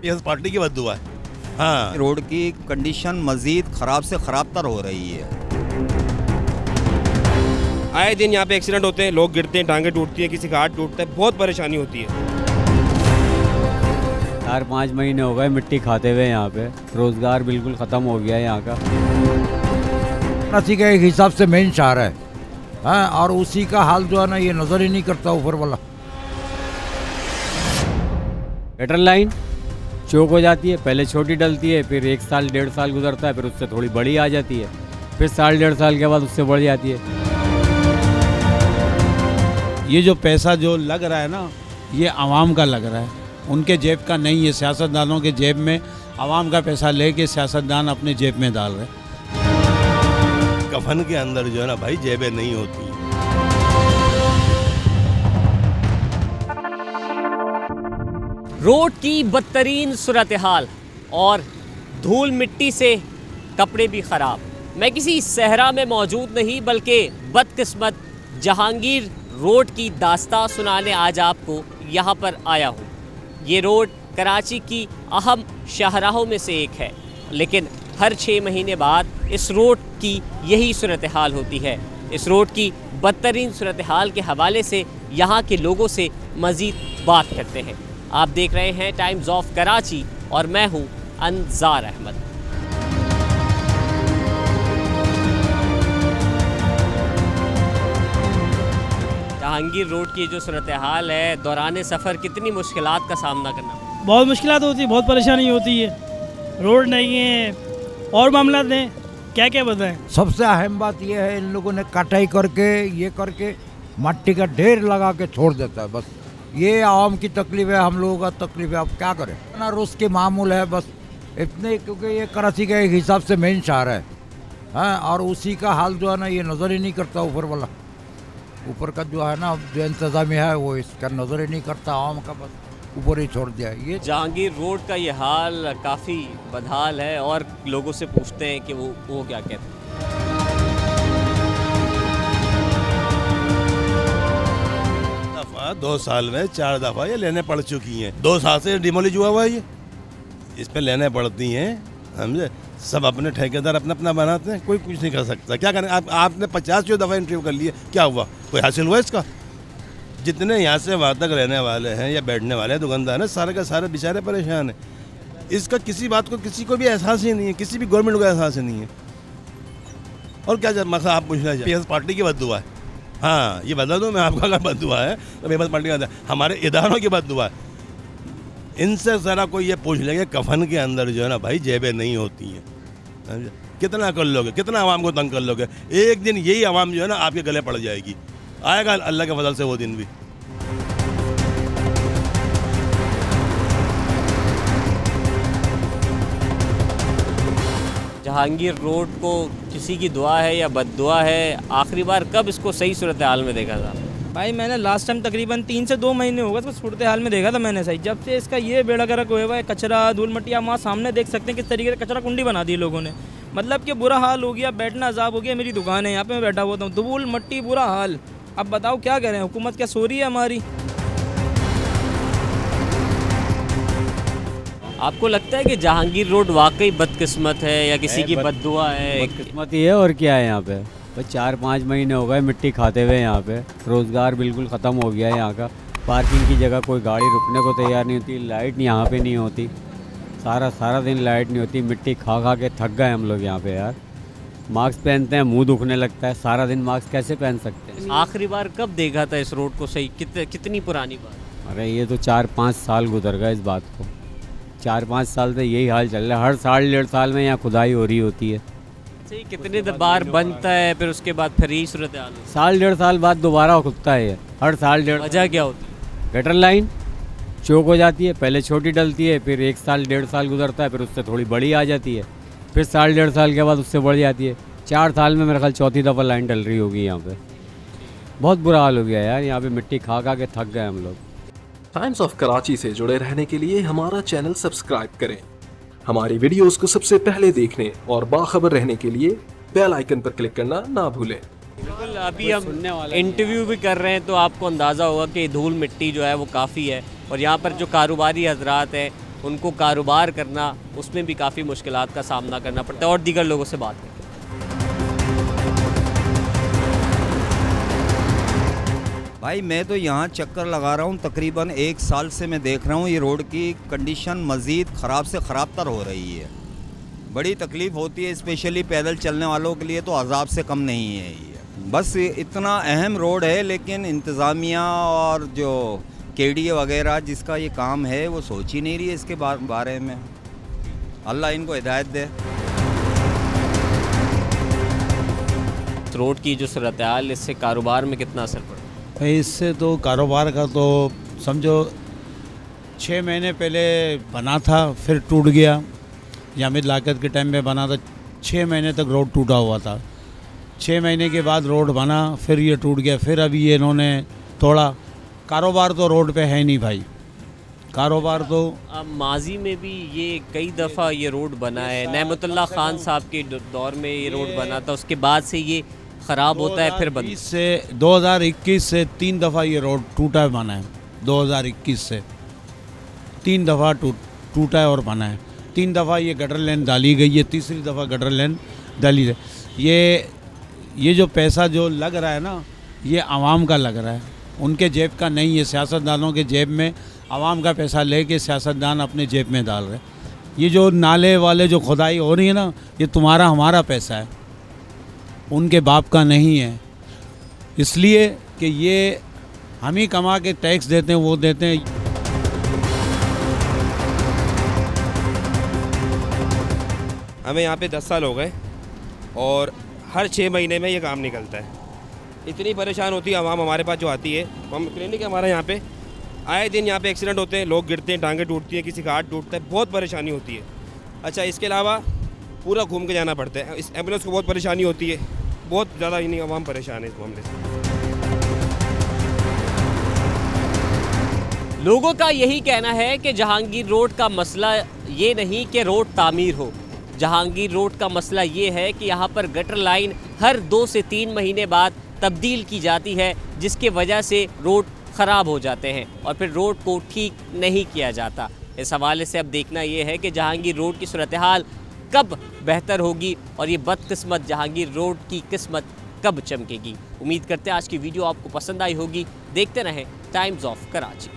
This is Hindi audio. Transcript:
पीएस पार्टी की बद दुआ है। हाँ। रोड की कंडीशन मजीद ख़राब से ख़राब तर हो रही है। आए दिन यहाँ पे एक्सीडेंट होते हैं लोग गिरते हैं टांगे टूटती हैं किसी का हाथ टूटता है बहुत परेशानी होती है। चार पाँच महीने हो गए मिट्टी खाते हुए यहाँ पे। रोज़गार बिल्कुल ख़त्म हो गया है यहाँ का। कराची के एक हिसाब से मेन शहर है। हाँ और उसी का हाल जो है ना ये नज़र ही नहीं करता ऊपर वाला। गटर लाइन चौक हो जाती है पहले छोटी डलती है फिर एक साल डेढ़ साल गुजरता है फिर उससे थोड़ी बड़ी आ जाती है फिर साल डेढ़ साल के बाद उससे बढ़ जाती है। ये जो पैसा जो लग रहा है ना ये आवाम का लग रहा है। उनके जेब का नहीं है सियासतदानों के जेब में आवाम का पैसा लेके सियासतदान अपने जेब में डाल रहे कफन के अंदर जो है ना भाई जेबें नहीं होती। रोड की बदतरीन सूरत हाल और धूल मिट्टी से कपड़े भी ख़राब। मैं किसी सहरा में मौजूद नहीं, बल्कि बदकिस्मत जहांगीर रोड की दास्ता सुनाने आज आपको यहाँ पर आया हूँ। ये रोड कराची की अहम शाहराहों में से एक है, लेकिन हर छः महीने बाद इस रोड की यही सूरत हाल होती है। इस रोड की बदतरीन सूरत हाल के हवाले से यहाँ के लोगों से मज़ीद बात करते हैं। आप देख रहे हैं टाइम्स ऑफ़ कराची और मैं हूँ अनजार अहमद। जहांगीर रोड की जो सूरत हाल है दौरान सफ़र कितनी मुश्किल का सामना करना बहुत मुश्किल होती है बहुत परेशानी होती है। रोड नहीं है और मामला हैं क्या क्या बताएँ? सबसे अहम बात यह है इन लोगों ने कटाई करके ये करके मट्टी का ढेर लगा के छोड़ देता है बस। ये आवाम की तकलीफ़ है, हम लोगों का तकलीफ़ है, अब क्या करें? ना रोज के मामूल है बस, इतने, क्योंकि ये कराची का एक हिसाब से मेन शहर है। हाँ और उसी का हाल जो है ना, ये नज़र ही नहीं करता ऊपर वाला। ऊपर का जो है ना जो इंतज़ामिया है, वो इसका नज़र ही नहीं करता, आवाम का बस ऊपर ही छोड़ दिया ये जहांगीर रोड का ये हाल काफ़ी बदहाल है, और लोगों से पूछते हैं कि वो वो क्या कहते हैं? दो साल में चार दफ़ा ये लेने पड़ चुकी हैं। दो साल से डिमोलिज हुआ हुआ ये। इस पर लेने पड़ती हैं, समझे? सब अपने ठेकेदार अपना अपना बनाते हैं, कोई कुछ नहीं कर सकता। क्या करें? आप, आपने पचास जो दफ़ा इंटरव्यू कर लिए, क्या हुआ? कोई हासिल हुआ इसका? जितने यहाँ से वहाँ तक रहने वाले हैं या बैठने वाले हैं, दुकानदार हैं, सारे का सारे बेचारे परेशान हैं। इसका किसी बात को, किसी को भी एहसास ही नहीं है, किसी भी गवर्नमेंट को एहसास ही नहीं है। और क्या मसला आप पूछना चाहिए पार्टी की बद है। हाँ ये बता दूँ मैं आपका अगर बद है? तो मेरे पार्टी का हमारे इधारों की बदुआ है इनसे ज़रा कोई ये पूछ लेंगे, कफन के अंदर जो है ना भाई, जेबें नहीं होती हैं? कितना कर लोगे? कितना आवाम को तंग कर लोगे? एक दिन यही आवाम जो है ना आपके गले पड़ जाएगी। आएगा अल्लाह के फजल से वो दिन भी। जहांगीर रोड को किसी की दुआ है या बद दुआ है? आखिरी बार कब इसको सही सूरत हाल में देखा था? भाई, मैंने लास्ट टाइम तकरीबन तीन से दो महीने हो गए तो सूरत हाल में देखा था मैंने सही। जब से इसका ये बेड़ा गर्क हुआ है कचरा धूल मट्टी आप वहाँ सामने देख सकते हैं किस तरीके से कचरा कुंडी बना दी लोगों ने। मतलब कि बुरा हाल हो गया, बैठना अजाब हो गया, मेरी दुकान है, यहाँ पे मैं बैठा हुआ हूँ धूल मट्टी बुरा हाल। अब बताओ क्या करें, हुकूमत क्या सो रही है हमारी? आपको लगता है कि जहांगीर रोड वाकई बदकिस्मत है या किसी की बद- दुआ है? किस्मत ही है और क्या है यहाँ पे? बस चार पाँच महीने हो गए मिट्टी खाते हुए यहाँ पे। रोज़गार बिल्कुल ख़त्म हो गया है यहाँ का। पार्किंग की जगह कोई गाड़ी रुकने को तैयार नहीं होती लाइट यहाँ पे नहीं होती। सारा सारा दिन लाइट नहीं होती मिट्टी खा खा के थक गए हम लोग यहाँ पे यार। मास्क पहनते हैं मुँह दुखने लगता है। सारा दिन मास्क कैसे पहन सकते हैं? आखिरी बार कब देखा था इस रोड को सही? कित, कितनी पुरानी बात? अरे ये तो चार पाँच साल गुजर गए इस बात को। चार पाँच साल से यही हाल चल रहा है। हर साल डेढ़ साल में यहाँ खुदाई हो रही होती है। सही कितने बार बनता है फिर उसके बाद फिर यही सूरत साल डेढ़ साल बाद दोबारा खुदता है हर साल डेढ़ वजह क्या होती है? गटर लाइन चौक हो जाती है पहले छोटी डलती है फिर एक साल डेढ़ साल गुजरता है फिर उससे थोड़ी बड़ी आ जाती है। फिर साल डेढ़ साल के बाद उससे बढ़ जाती है। चार साल में मेरे ख्याल चौथी दफ़ा लाइन डल रही होगी यहाँ पे। बहुत बुरा हाल हो गया यार यहाँ पे मिट्टी खा खा के थक गए हम लोग। टाइम्स ऑफ़ कराची से जुड़े रहने के लिए हमारा चैनल सब्सक्राइब करें। हमारी वीडियोस को सबसे पहले देखने और बाखबर रहने के लिए बेल आइकन पर क्लिक करना ना भूलें। बिल्कुल, अभी हम इंटरव्यू भी कर रहे हैं तो आपको अंदाज़ा होगा कि धूल मिट्टी जो है वो काफ़ी है और यहाँ पर जो कारोबारी हजरात हैं, उनको कारोबार करना, उसमें भी काफ़ी मुश्किल का सामना करना पड़ता है और दीगर लोगों से बात भाई, मैं तो यहाँ चक्कर लगा रहा हूँ। तकरीबन एक साल से मैं देख रहा हूँ, ये रोड की कंडीशन मज़ीद ख़राब से ख़राब तर हो रही है। बड़ी तकलीफ़ होती है स्पेशली पैदल चलने वालों के लिए तो अजाब से कम नहीं है ये। बस इतना अहम रोड है, लेकिन इंतज़ामिया और जो के वगैरह जिसका ये काम है, वो सोच ही नहीं रही है इसके बारे में। अल्लाह इनको हिदायत दे। रोड की जो सूरत इससे कारोबार में कितना असर पड़ा भाई इससे तो कारोबार का तो समझो छः महीने पहले बना था फिर टूट गया। जामिद लाकत के टाइम में बना था छः महीने तक रोड टूटा हुआ था। छः महीने के बाद रोड बना फिर ये टूट गया फिर अभी ये इन्होंने तोड़ा। कारोबार तो रोड पे है नहीं भाई। कारोबार तो अब माजी में भी ये कई दफ़ा ये रोड बना है। नहमतुल्ला खान साहब के दौर में ये रोड बना था। उसके बाद से ये ख़राब होता है, फिर बंद। 2020 से 2021 से तीन दफ़ा ये रोड टूटा है, बना है। 2021 से। तीन दफ़ा टूटा है और बना है। तीन दफ़ा ये गटर लाइन डाली गई है, तीसरी दफ़ा गटर लाइन डाली है। ये ये जो पैसा जो लग रहा है ना, ये आवाम का लग रहा है। उनके जेब का नहीं है सियासतदानों के जेब में आवाम का पैसा लेके सियासतदान अपने जेब में डाल रहे ये जो नाले वाले, जो खुदाई हो रही है ना, ये तुम्हारा, हमारा पैसा है। उनके बाप का नहीं है। इसलिए कि ये हम ही कमा के टैक्स देते हैं, वो देते हैं। हमें यहाँ पे दस साल हो गए और हर छः महीने में ये काम निकलता है। इतनी परेशान होती है आवाम हमारे पास जो आती है। हम क्लिनिक हमारा यहाँ पे। आए दिन यहाँ पे एक्सीडेंट होते हैं, लोग गिरते हैं, टांगे टूटती हैं, किसी का हाथ टूटता है, बहुत परेशानी होती है। अच्छा इसके अलावा पूरा घूम के जाना पड़ता है। इस एंबुलेंस को बहुत परेशानी होती है। बहुत ज़्यादा इन्हीं आवाम परेशान है इस मामले से। लोगों का यही कहना है कि जहांगीर रोड का मसला ये नहीं कि रोड तामीर हो। जहांगीर रोड का मसला ये है कि यहाँ पर गटर लाइन हर दो से तीन महीने बाद तब्दील की जाती है, जिसके वजह से रोड ख़राब हो जाते हैं और फिर रोड को ठीक नहीं किया जाता। इस हवाले से अब देखना ये है कि जहांगीर रोड की सूरत हाल कब बेहतर होगी और ये बदकिस्मत जहांगीर रोड की किस्मत कब चमकेगी। उम्मीद करते हैं आज की वीडियो आपको पसंद आई होगी। देखते रहें टाइम्स ऑफ़ कराची